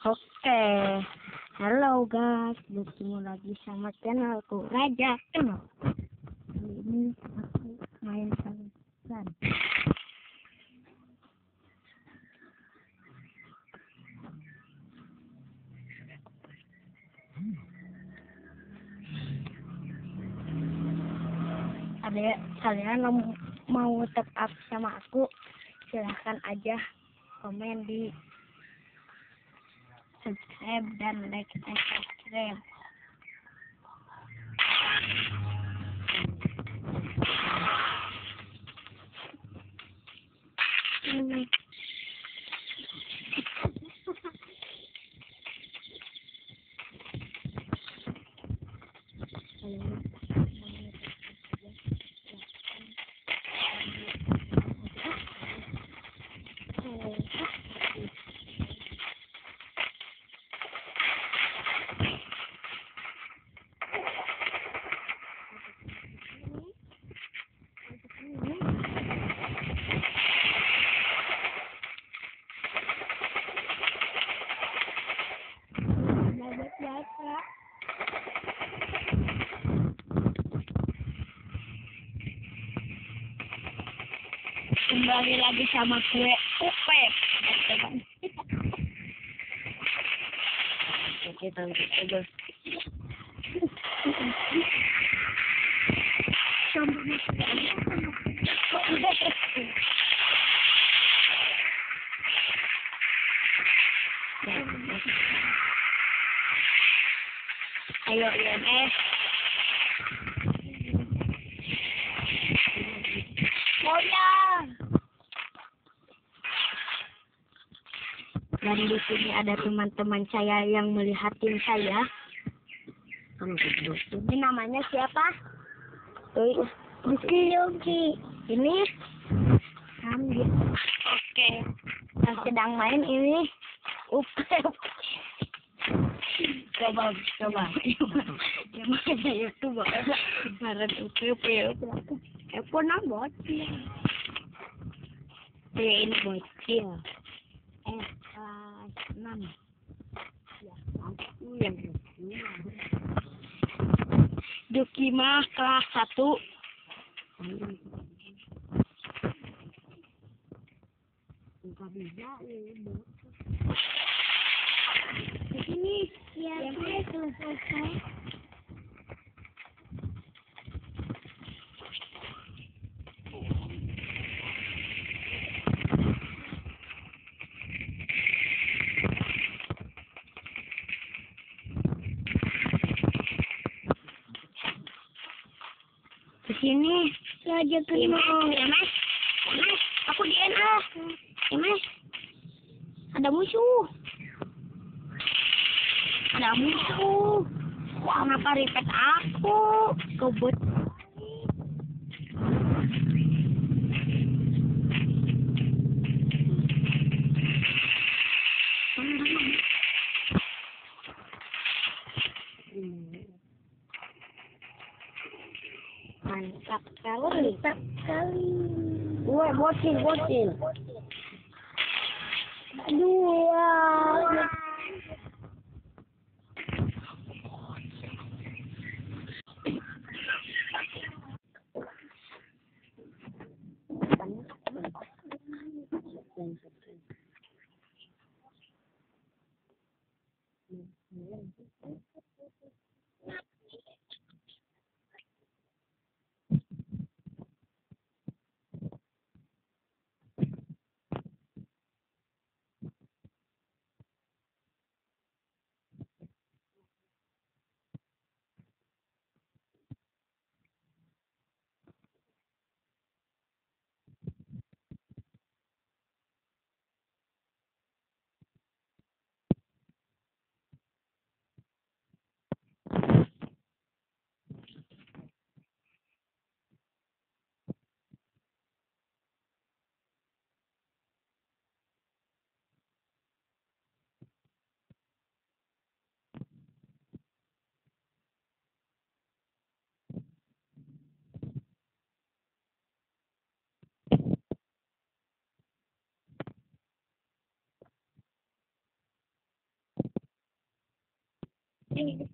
Oke, halo guys, bertemu lagi sama channelku Raja. Kali ini aku main kalian. Ada kalian mau top up sama aku, silahkan aja komen di subscribe dan like dan subscribe. Kembali lagi sama gue Upep. Oke, tangkap aja. Ayo IMS. Dan di sini ada teman-teman saya yang melihatin saya. Ini namanya siapa? Rizky Yogi. Ini Hamdi. Oke. Yang sedang main ini Upep. Coba, coba. Gimana ya coba? Kemarin Upep ya. Epo nang bocil. Eh, ini bocil. ujian Dukima kelas 1 Ini yang selesai. Selesai. Di sini saja kenal. Ya mas, mas, aku di NA. Ya mas, ada musuh. Ada musuh. Kenapa ripet aku? Kebut. watching, we're watching, watching. Dua. Thank you. Nanti,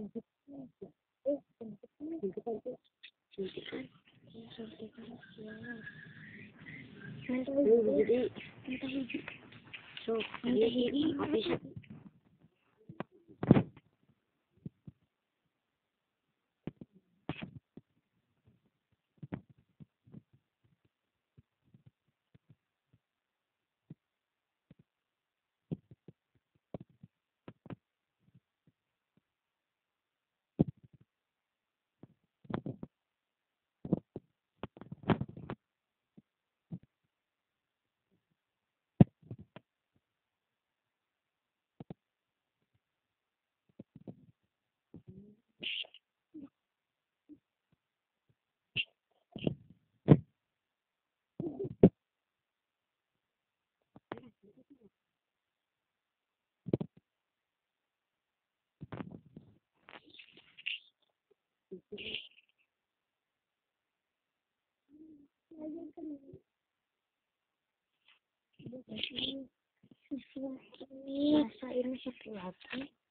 nanti, nanti, nanti, nanti, Masa ini satu lagi.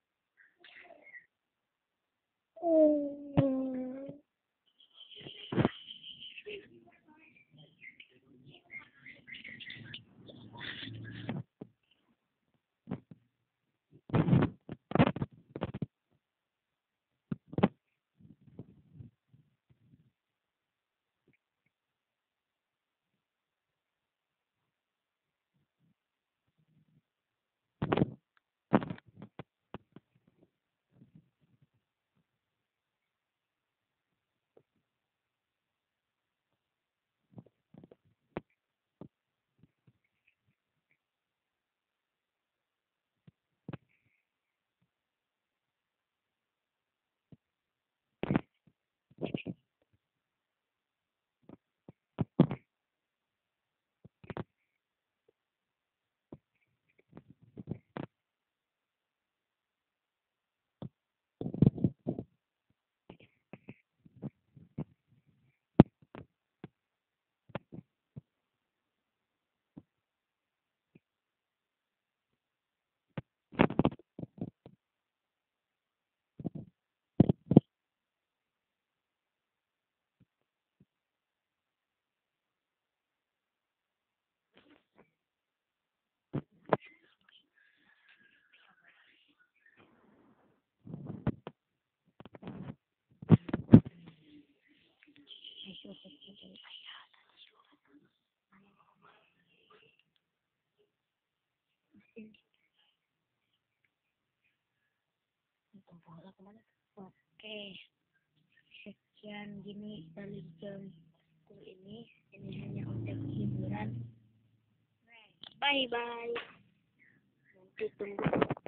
Bola ke mana oke. Sekian gini dari jam ini. Ini hanya untuk hiburan. Bye bye nanti tunggu